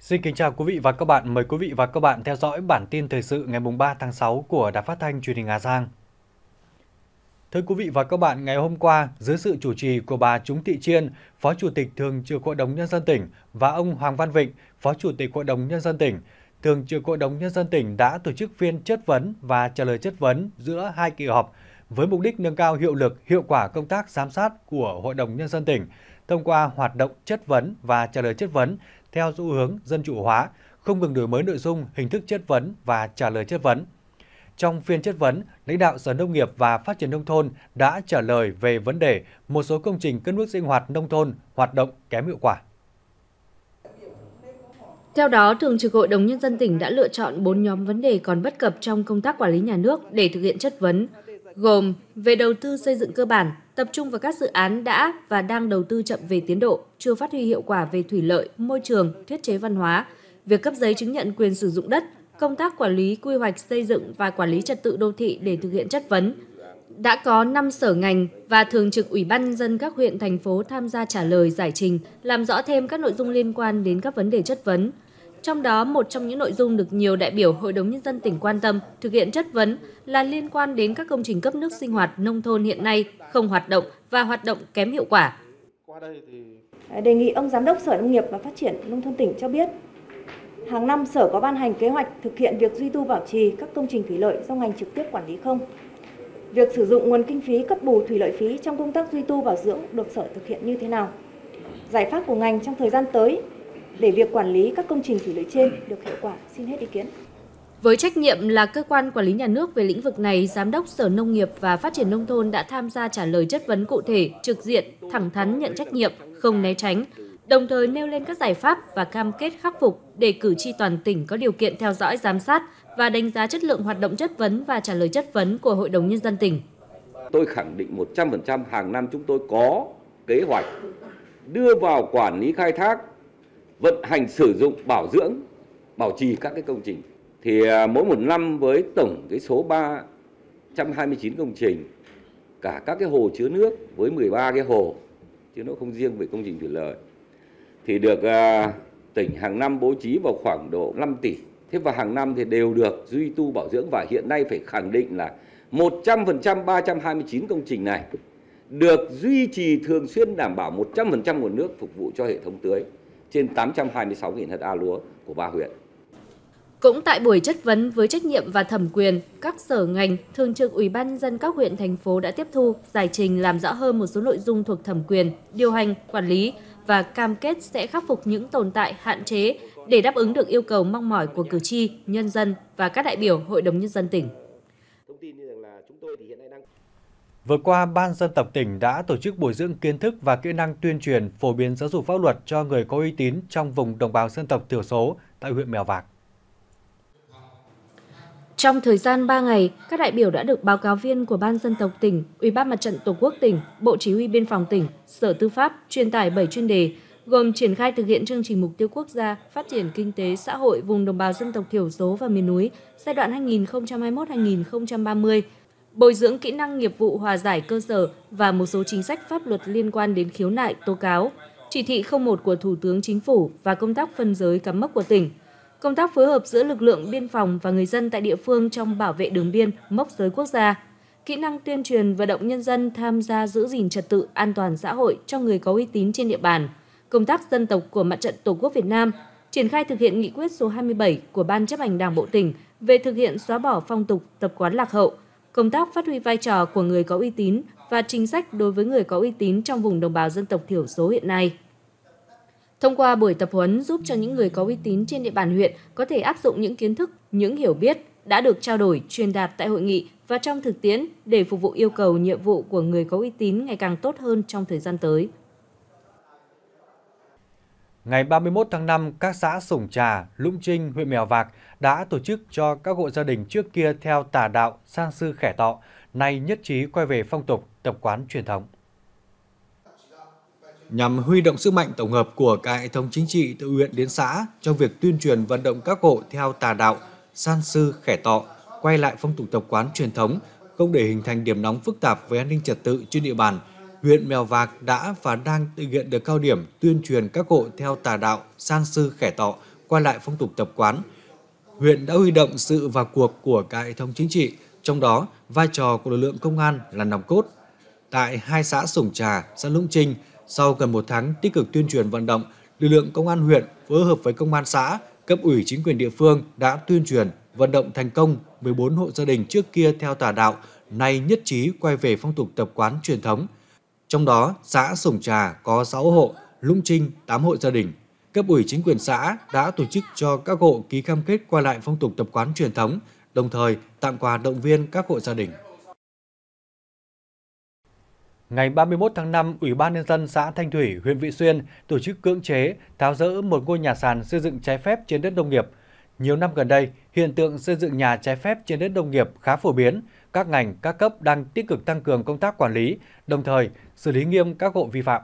Xin kính chào quý vị và các bạn. Mời quý vị và các bạn theo dõi bản tin thời sự ngày 3 tháng 6 của Đài Phát thanh Truyền hình Hà Giang. Thưa quý vị và các bạn, ngày hôm qua, dưới sự chủ trì của bà Trúng Thị Chiên, Phó Chủ tịch Thường trực Hội đồng Nhân dân tỉnh và ông Hoàng Văn Vịnh, Phó Chủ tịch Hội đồng Nhân dân tỉnh, Thường trực Hội đồng Nhân dân tỉnh đã tổ chức phiên chất vấn và trả lời chất vấn giữa hai kỳ họp với mục đích nâng cao hiệu lực, hiệu quả công tác giám sát của Hội đồng Nhân dân tỉnh thông qua hoạt động chất vấn và trả lời chất vấn theo xu hướng dân chủ hóa, không ngừng đổi mới nội dung, hình thức chất vấn và trả lời chất vấn. Trong phiên chất vấn, lãnh đạo Sở Nông nghiệp và Phát triển Nông thôn đã trả lời về vấn đề một số công trình cấp nước sinh hoạt nông thôn hoạt động kém hiệu quả. Theo đó, Thường trực Hội đồng Nhân dân tỉnh đã lựa chọn 4 nhóm vấn đề còn bất cập trong công tác quản lý nhà nước để thực hiện chất vấn, gồm về đầu tư xây dựng cơ bản, tập trung vào các dự án đã và đang đầu tư chậm về tiến độ, chưa phát huy hiệu quả về thủy lợi, môi trường, thiết chế văn hóa, việc cấp giấy chứng nhận quyền sử dụng đất, công tác quản lý quy hoạch xây dựng và quản lý trật tự đô thị để thực hiện chất vấn. Đã có 5 sở ngành và thường trực Ủy ban dân các huyện thành phố tham gia trả lời giải trình, làm rõ thêm các nội dung liên quan đến các vấn đề chất vấn. Trong đó, một trong những nội dung được nhiều đại biểu Hội đồng Nhân dân tỉnh quan tâm thực hiện chất vấn là liên quan đến các công trình cấp nước sinh hoạt nông thôn hiện nay không hoạt động và hoạt động kém hiệu quả. À, đề nghị ông Giám đốc Sở Nông nghiệp và Phát triển Nông thôn tỉnh cho biết, hàng năm Sở có ban hành kế hoạch thực hiện việc duy tu bảo trì các công trình thủy lợi do ngành trực tiếp quản lý không? Việc sử dụng nguồn kinh phí cấp bù thủy lợi phí trong công tác duy tu bảo dưỡng được Sở thực hiện như thế nào? Giải pháp của ngành trong thời gian tới để việc quản lý các công trình thủy lợi trên được hiệu quả. Xin hết ý kiến. Với trách nhiệm là cơ quan quản lý nhà nước về lĩnh vực này, Giám đốc Sở Nông nghiệp và Phát triển Nông thôn đã tham gia trả lời chất vấn cụ thể, trực diện, thẳng thắn nhận trách nhiệm, không né tránh, đồng thời nêu lên các giải pháp và cam kết khắc phục để cử tri toàn tỉnh có điều kiện theo dõi giám sát và đánh giá chất lượng hoạt động chất vấn và trả lời chất vấn của Hội đồng Nhân dân tỉnh. Tôi khẳng định 100% hàng năm chúng tôi có kế hoạch đưa vào quản lý khai thác vận hành sử dụng bảo dưỡng bảo trì các cái công trình. Thì à, mỗi một năm với tổng cái số 329 công trình cả các cái hồ chứa nước với 13 cái hồ chứ nó không riêng về công trình thủy lợi. Thì được uh, tỉnh hàng năm bố trí vào khoảng độ 5 tỷ. Thế và hàng năm thì đều được duy tu bảo dưỡng và hiện nay phải khẳng định là 100% 329 công trình này được duy trì thường xuyên đảm bảo 100% nguồn nước phục vụ cho hệ thống tưới trên 826.000 ha lúa của ba huyện. Cũng tại buổi chất vấn với trách nhiệm và thẩm quyền, các sở ngành, thường trực Ủy ban dân các huyện thành phố đã tiếp thu, giải trình làm rõ hơn một số nội dung thuộc thẩm quyền, điều hành, quản lý và cam kết sẽ khắc phục những tồn tại hạn chế để đáp ứng được yêu cầu mong mỏi của cử tri, nhân dân và các đại biểu Hội đồng nhân dân tỉnh. Vừa qua, Ban dân tộc tỉnh đã tổ chức bồi dưỡng kiến thức và kỹ năng tuyên truyền phổ biến giáo dục pháp luật cho người có uy tín trong vùng đồng bào dân tộc thiểu số tại huyện Mèo Vạc. Trong thời gian 3 ngày, các đại biểu đã được báo cáo viên của Ban dân tộc tỉnh, Ủy ban Mặt trận Tổ quốc tỉnh, Bộ Chỉ huy Biên phòng tỉnh, Sở Tư pháp truyền tải 7 chuyên đề, gồm triển khai thực hiện chương trình mục tiêu quốc gia phát triển kinh tế xã hội vùng đồng bào dân tộc thiểu số và miền núi giai đoạn 2021-2030, bồi dưỡng kỹ năng nghiệp vụ hòa giải cơ sở và một số chính sách pháp luật liên quan đến khiếu nại, tố cáo, chỉ thị 01 của Thủ tướng Chính phủ và công tác phân giới cắm mốc của tỉnh, công tác phối hợp giữa lực lượng biên phòng và người dân tại địa phương trong bảo vệ đường biên, mốc giới quốc gia, kỹ năng tuyên truyền vận động nhân dân tham gia giữ gìn trật tự an toàn xã hội cho người có uy tín trên địa bàn, công tác dân tộc của Mặt trận Tổ quốc Việt Nam, triển khai thực hiện nghị quyết số 27 của Ban chấp hành Đảng bộ tỉnh về thực hiện xóa bỏ phong tục tập quán lạc hậu, công tác phát huy vai trò của người có uy tín và chính sách đối với người có uy tín trong vùng đồng bào dân tộc thiểu số hiện nay. Thông qua buổi tập huấn giúp cho những người có uy tín trên địa bàn huyện có thể áp dụng những kiến thức, những hiểu biết đã được trao đổi, truyền đạt tại hội nghị và trong thực tiễn để phục vụ yêu cầu nhiệm vụ của người có uy tín ngày càng tốt hơn trong thời gian tới. Ngày 31 tháng 5, các xã Sủng Trà, Lũng Trinh, huyện Mèo Vạc đã tổ chức cho các hộ gia đình trước kia theo tà đạo sang sư khẻ tọ, nay nhất trí quay về phong tục, tập quán truyền thống. Nhằm huy động sức mạnh tổng hợp của cả hệ thống chính trị từ huyện đến xã trong việc tuyên truyền vận động các hộ theo tà đạo, san sư khẻ tọ, quay lại phong tục tập quán truyền thống, không để hình thành điểm nóng phức tạp về an ninh trật tự trên địa bàn, huyện Mèo Vạc đã và đang thực hiện được cao điểm tuyên truyền các hộ theo tà đạo, san sư khẻ tọ quay lại phong tục tập quán. Huyện đã huy động sự vào cuộc của cả hệ thống chính trị, trong đó vai trò của lực lượng công an là nòng cốt. Tại hai xã Sủng Trà, xã Lũng Trinh, sau gần một tháng tích cực tuyên truyền vận động, lực lượng công an huyện phối hợp với công an xã, cấp ủy chính quyền địa phương đã tuyên truyền vận động thành công 14 hộ gia đình trước kia theo tà đạo, nay nhất trí quay về phong tục tập quán truyền thống. Trong đó, xã Sủng Trà có 6 hộ, Lũng Trinh 8 hộ gia đình. Cấp ủy chính quyền xã đã tổ chức cho các hộ ký cam kết qua lại phong tục tập quán truyền thống, đồng thời tặng quà động viên các hộ gia đình. Ngày 31 tháng 5, Ủy ban Nhân dân xã Thanh Thủy, huyện Vị Xuyên tổ chức cưỡng chế, tháo rỡ một ngôi nhà sàn xây dựng trái phép trên đất nông nghiệp. Nhiều năm gần đây, hiện tượng xây dựng nhà trái phép trên đất nông nghiệp khá phổ biến. Các ngành, các cấp đang tích cực tăng cường công tác quản lý, đồng thời xử lý nghiêm các hộ vi phạm.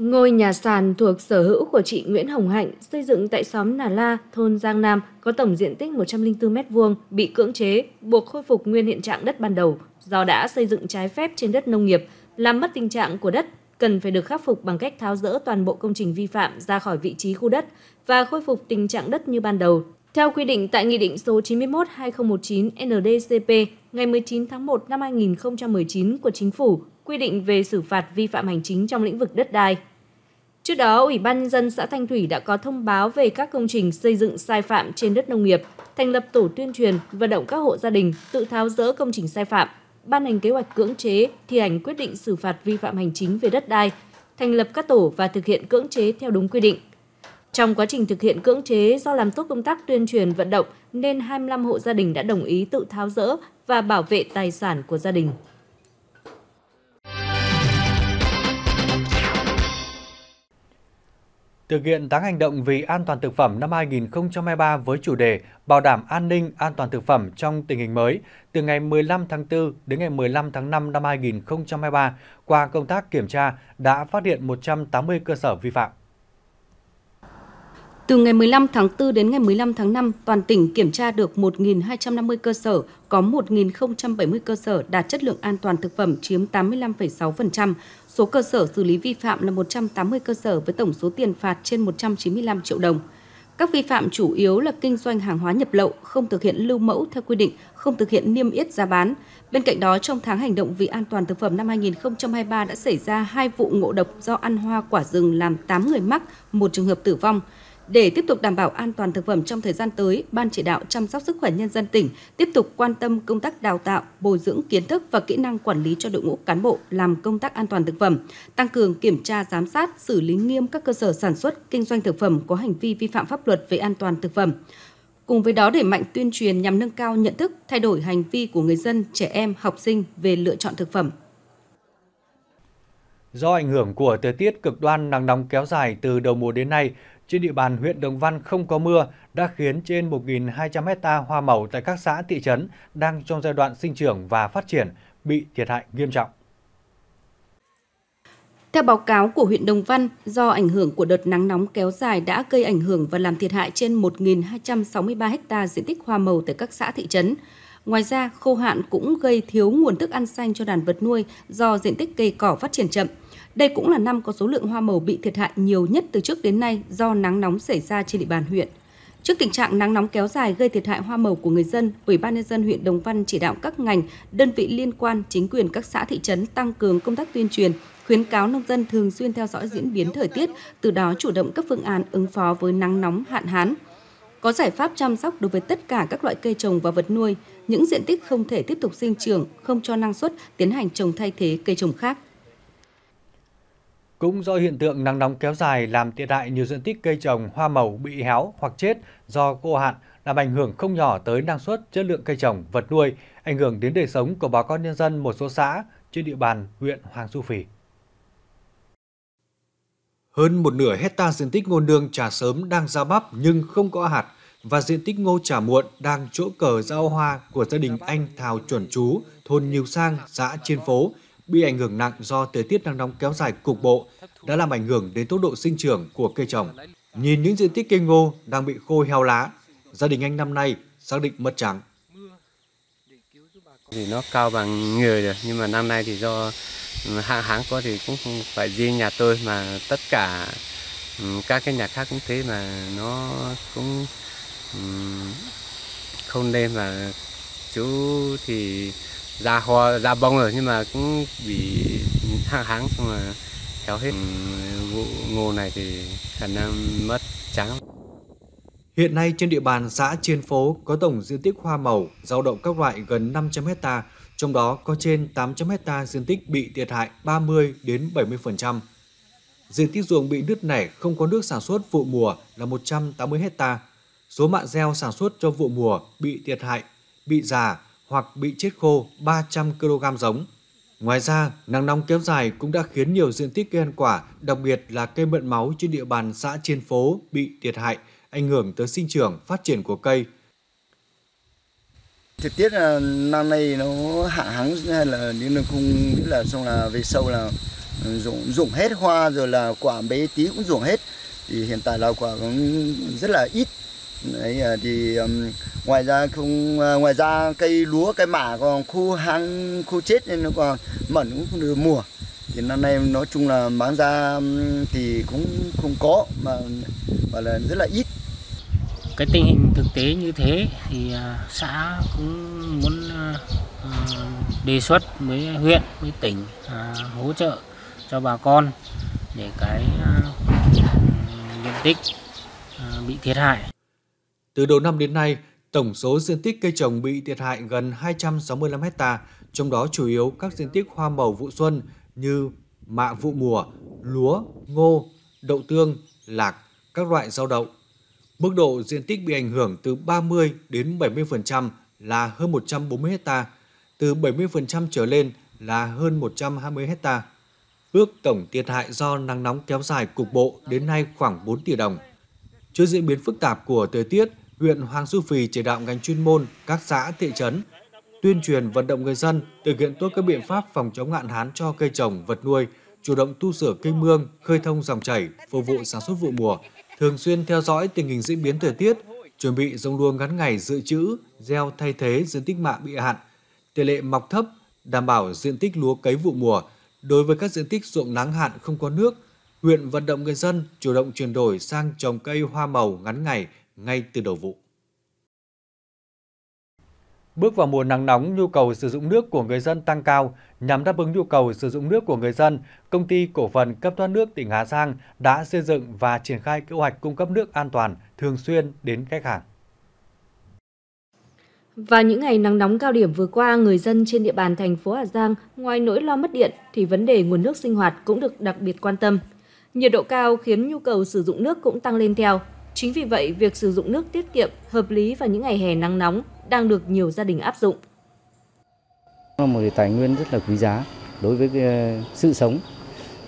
Ngôi nhà sàn thuộc sở hữu của chị Nguyễn Hồng Hạnh xây dựng tại xóm Nà La, thôn Giang Nam có tổng diện tích 104 m2 bị cưỡng chế, buộc khôi phục nguyên hiện trạng đất ban đầu do đã xây dựng trái phép trên đất nông nghiệp, làm mất tình trạng của đất cần phải được khắc phục bằng cách tháo rỡ toàn bộ công trình vi phạm ra khỏi vị trí khu đất và khôi phục tình trạng đất như ban đầu. Theo quy định tại Nghị định số 91-2019 NDCP ngày 19 tháng 1 năm 2019 của Chính phủ quy định về xử phạt vi phạm hành chính trong lĩnh vực đất đai. Trước đó, Ủy ban nhân dân xã Thanh Thủy đã có thông báo về các công trình xây dựng sai phạm trên đất nông nghiệp, thành lập tổ tuyên truyền, vận động các hộ gia đình tự tháo rỡ công trình sai phạm, ban hành kế hoạch cưỡng chế, thi hành quyết định xử phạt vi phạm hành chính về đất đai, thành lập các tổ và thực hiện cưỡng chế theo đúng quy định. Trong quá trình thực hiện cưỡng chế do làm tốt công tác tuyên truyền vận động nên 25 hộ gia đình đã đồng ý tự tháo rỡ và bảo vệ tài sản của gia đình. Thực hiện tháng hành động vì an toàn thực phẩm năm 2023 với chủ đề Bảo đảm an ninh an toàn thực phẩm trong tình hình mới từ ngày 15 tháng 4 đến ngày 15 tháng 5 năm 2023 qua công tác kiểm tra đã phát hiện 180 cơ sở vi phạm. Từ ngày 15 tháng 4 đến ngày 15 tháng 5, toàn tỉnh kiểm tra được 1.250 cơ sở, có 1.070 cơ sở đạt chất lượng an toàn thực phẩm chiếm 85,6%. Số cơ sở xử lý vi phạm là 180 cơ sở với tổng số tiền phạt trên 195 triệu đồng. Các vi phạm chủ yếu là kinh doanh hàng hóa nhập lậu, không thực hiện lưu mẫu theo quy định, không thực hiện niêm yết giá bán. Bên cạnh đó, trong tháng hành động vì an toàn thực phẩm năm 2023 đã xảy ra hai vụ ngộ độc do ăn hoa quả rừng làm 8 người mắc, một trường hợp tử vong. Để tiếp tục đảm bảo an toàn thực phẩm trong thời gian tới, Ban chỉ đạo chăm sóc sức khỏe nhân dân tỉnh tiếp tục quan tâm công tác đào tạo, bồi dưỡng kiến thức và kỹ năng quản lý cho đội ngũ cán bộ làm công tác an toàn thực phẩm, tăng cường kiểm tra giám sát, xử lý nghiêm các cơ sở sản xuất, kinh doanh thực phẩm có hành vi vi phạm pháp luật về an toàn thực phẩm. Cùng với đó đẩy mạnh tuyên truyền nhằm nâng cao nhận thức, thay đổi hành vi của người dân, trẻ em, học sinh về lựa chọn thực phẩm. Do ảnh hưởng của thời tiết cực đoan nắng nóng kéo dài từ đầu mùa đến nay, trên địa bàn huyện Đồng Văn không có mưa đã khiến trên 1.200 hecta hoa màu tại các xã thị trấn đang trong giai đoạn sinh trưởng và phát triển bị thiệt hại nghiêm trọng. Theo báo cáo của huyện Đồng Văn, do ảnh hưởng của đợt nắng nóng kéo dài đã gây ảnh hưởng và làm thiệt hại trên 1.263 ha diện tích hoa màu tại các xã thị trấn. Ngoài ra, khô hạn cũng gây thiếu nguồn thức ăn xanh cho đàn vật nuôi do diện tích cây cỏ phát triển chậm. Đây cũng là năm có số lượng hoa màu bị thiệt hại nhiều nhất từ trước đến nay do nắng nóng xảy ra trên địa bàn huyện. Trước tình trạng nắng nóng kéo dài gây thiệt hại hoa màu của người dân, Ủy ban nhân dân huyện Đồng Văn chỉ đạo các ngành, đơn vị liên quan, chính quyền các xã thị trấn tăng cường công tác tuyên truyền, khuyến cáo nông dân thường xuyên theo dõi diễn biến thời tiết, từ đó chủ động các phương án ứng phó với nắng nóng hạn hán. Có giải pháp chăm sóc đối với tất cả các loại cây trồng và vật nuôi, những diện tích không thể tiếp tục sinh trưởng, không cho năng suất, tiến hành trồng thay thế cây trồng khác. Cũng do hiện tượng nắng nóng kéo dài làm thiệt hại nhiều diện tích cây trồng hoa màu bị héo hoặc chết do khô hạn, làm ảnh hưởng không nhỏ tới năng suất, chất lượng cây trồng, vật nuôi, ảnh hưởng đến đời sống của bà con nhân dân một số xã trên địa bàn huyện Hoàng Su Phì. Hơn một nửa hecta diện tích ngô nương trà sớm đang ra bắp nhưng không có hạt và diện tích ngô trà muộn đang chỗ cờ rau hoa của gia đình anh Thào Chuẩn Chú, thôn Nhiều Sang, xã Trên Phố, bị ảnh hưởng nặng do thời tiết nắng nóng kéo dài cục bộ đã làm ảnh hưởng đến tốc độ sinh trưởng của cây trồng. Nhìn những diện tích cây ngô đang bị khô heo lá, gia đình anh năm nay xác định mất trắng. Thì nó cao bằng người rồi, nhưng mà năm nay thì do hàng hán có thì cũng không phải riêng nhà tôi mà tất cả ừ, các cái nhà khác cũng thế mà nó cũng ừ, không nên mà chú thì ra hoa ra bông rồi nhưng mà cũng bị hàng háng xong mà kéo hết. Ừ, vụ ngô này thì khả năng mất trắng. Hiện nay trên địa bàn xã Chiên Phố có tổng diện tích hoa màu dao động các loại gần 500 hecta, trong đó có trên 800 hecta diện tích bị thiệt hại 30 đến 70%. Diện tích ruộng bị nứt nẻ không có nước sản xuất vụ mùa là 180 hecta. Số mạ gieo sản xuất cho vụ mùa bị thiệt hại, bị già hoặc bị chết khô 300 kg giống. Ngoài ra, nắng nóng kéo dài cũng đã khiến nhiều diện tích cây ăn quả, đặc biệt là cây mận máu trên địa bàn xã Chiên Phố bị thiệt hại, ảnh hưởng tới sinh trưởng, phát triển của cây. Thời tiết là năm nay nó hạ hắng hay là nếu nó không biết là xong là về sâu là ừ, dụng dụng hết hoa rồi là quả mấy tí cũng dụng hết. Thì hiện tại là quả cũng rất là ít. Đấy à, thì um, ngoài ra không uh, ngoài ra cây lúa cây mả còn khu hang khu chết nên nó còn mẩn cũng không được mùa. Thì năm nay nói chung là bán ra thì cũng không có mà gọi là rất là ít cái tình hình thực tế như thế thì à, xã cũng muốn à, à, đề xuất với huyện với tỉnh hỗ trợ cho bà con để cái diện tích bị thiệt hại từ đầu năm đến nay, tổng số diện tích cây trồng bị thiệt hại gần 265 hecta, trong đó chủ yếu các diện tích hoa màu vụ xuân như mạ vụ mùa, lúa, ngô, đậu tương, lạc, các loại rau đậu. Mức độ diện tích bị ảnh hưởng từ 30 đến 70% là hơn 140 ha; từ 70% trở lên là hơn 120 ha. Ước tổng thiệt hại do nắng nóng kéo dài cục bộ đến nay khoảng 4 tỷ đồng. Trước diễn biến phức tạp của thời tiết, huyện Hoàng Su Phì chỉ đạo ngành chuyên môn, các xã, thị trấn tuyên truyền vận động người dân thực hiện tốt các biện pháp phòng chống hạn hán cho cây trồng, vật nuôi, chủ động tu sửa cây mương, khơi thông dòng chảy, phục vụ sản xuất vụ mùa, thường xuyên theo dõi tình hình diễn biến thời tiết, chuẩn bị giống lúa ngắn ngày dự trữ, gieo thay thế diện tích mạ bị hạn, tỷ lệ mọc thấp, đảm bảo diện tích lúa cấy vụ mùa. Đối với các diện tích ruộng nắng hạn không có nước, huyện vận động người dân chủ động chuyển đổi sang trồng cây hoa màu ngắn ngày ngay từ đầu vụ. Bước vào mùa nắng nóng, nhu cầu sử dụng nước của người dân tăng cao. Nhằm đáp ứng nhu cầu sử dụng nước của người dân, công ty cổ phần cấp thoát nước tỉnh Hà Giang đã xây dựng và triển khai kế hoạch cung cấp nước an toàn thường xuyên đến khách hàng. Và những ngày nắng nóng cao điểm vừa qua, người dân trên địa bàn thành phố Hà Giang ngoài nỗi lo mất điện thì vấn đề nguồn nước sinh hoạt cũng được đặc biệt quan tâm. Nhiệt độ cao khiến nhu cầu sử dụng nước cũng tăng lên theo. Chính vì vậy, việc sử dụng nước tiết kiệm, hợp lý vào những ngày hè nắng nóng đang được nhiều gia đình áp dụng. Một tài nguyên rất là quý giá đối với ờ, sự sống.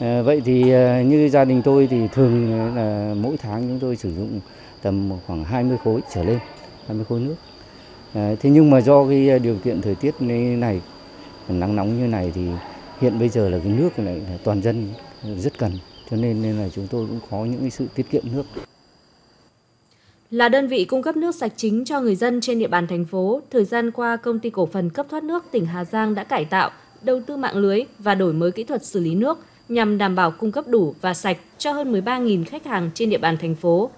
Ờ, vậy thì ờ, như gia đình tôi thì thường là mỗi tháng chúng tôi sử dụng tầm khoảng 20 khối trở lên, 20 khối nước. Thế nhưng mà do cái điều kiện thời tiết như này, nắng nóng như này thì hiện bây giờ là cái nước này toàn dân rất cần cho nên nên là chúng tôi cũng có những cái sự tiết kiệm nước là đơn vị cung cấp nước sạch chính cho người dân trên địa bàn thành phố, thời gian qua công ty cổ phần cấp thoát nước tỉnh Hà Giang đã cải tạo, đầu tư mạng lưới và đổi mới kỹ thuật xử lý nước nhằm đảm bảo cung cấp đủ và sạch cho hơn 13.000 khách hàng trên địa bàn thành phố.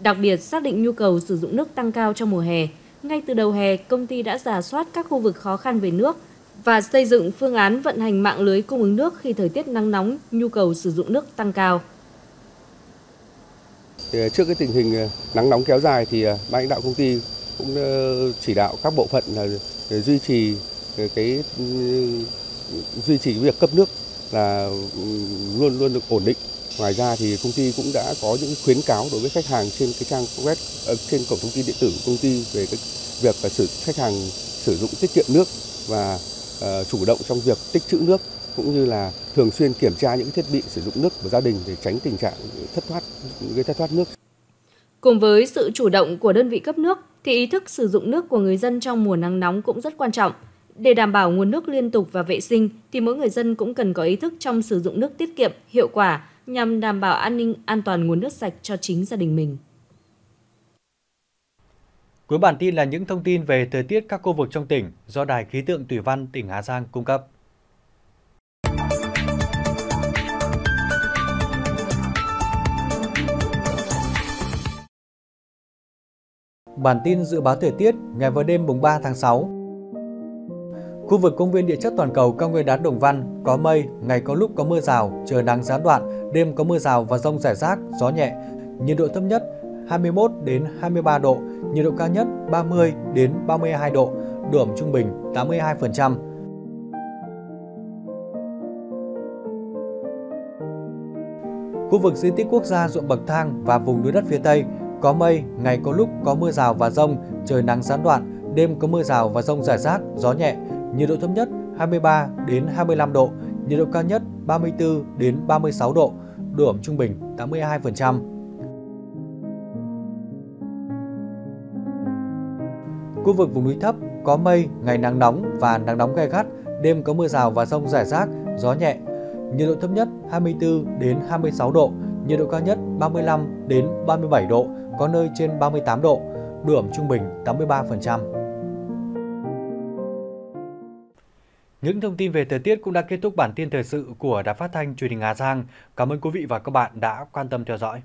Đặc biệt xác định nhu cầu sử dụng nước tăng cao trong mùa hè, ngay từ đầu hè, công ty đã giả soát các khu vực khó khăn về nước và xây dựng phương án vận hành mạng lưới cung ứng nước khi thời tiết nắng nóng, nhu cầu sử dụng nước tăng cao. Thì ờ, trước cái tình hình ờ, nắng nóng kéo dài thì ờ, ban lãnh đạo công ty cũng chỉ đạo các bộ phận là duy trì cái ừ, duy trì việc cấp nước là ừ, luôn luôn được ổn định. Ngoài ra thì công ty cũng đã có những khuyến cáo đối với khách hàng trên cái trang web trên cổng thông tin điện tử của công ty về cái việc là sử khách hàng sử dụng tiết kiệm nước và uh, chủ động trong việc tích trữ nước cũng như là thường xuyên kiểm tra những thiết bị sử dụng nước của gia đình để tránh tình trạng thất thoát gây thất thoát nước. Cùng với sự chủ động của đơn vị cấp nước thì ý thức sử dụng nước của người dân trong mùa nắng nóng cũng rất quan trọng. Để đảm bảo nguồn nước liên tục và vệ sinh thì mỗi người dân cũng cần có ý thức trong sử dụng nước tiết kiệm, hiệu quả nhằm đảm bảo an ninh an toàn nguồn nước sạch cho chính gia đình mình. Cuối bản tin là những thông tin về thời tiết các khu vực trong tỉnh do Đài khí tượng Thủy văn tỉnh Hà Giang cung cấp. Bản tin dự báo thời tiết ngày và đêm mùng 3 tháng 6. Khu vực công viên địa chất toàn cầu cao nguyên đá Đồng Văn có mây, ngày có lúc có mưa rào, trời nắng gián đoạn, đêm có mưa rào và rông rải rác, gió nhẹ. Nhiệt độ thấp nhất 21 đến 23 độ, nhiệt độ cao nhất 30 đến 32 độ, độ ẩm trung bình 82%. Khu vực di tích quốc gia ruộng bậc thang và vùng núi đất phía Tây có mây, ngày có lúc có mưa rào và rông, trời nắng gián đoạn, đêm có mưa rào và rông rải rác, gió nhẹ, nhiệt độ thấp nhất 23 đến 25 độ, nhiệt độ cao nhất 34 đến 36 độ, độ ẩm trung bình 82%. Khu vực vùng núi thấp có mây, ngày nắng nóng và nắng nóng gai gắt, đêm có mưa rào và rông rải rác, gió nhẹ. Nhiệt độ thấp nhất 24 đến 26 độ, nhiệt độ cao nhất 35 đến 37 độ, có nơi trên 38 độ, độ ẩm trung bình 83%. Những thông tin về thời tiết cũng đã kết thúc bản tin thời sự của Đài Phát thanh Truyền hình Hà Giang. Cảm ơn quý vị và các bạn đã quan tâm theo dõi.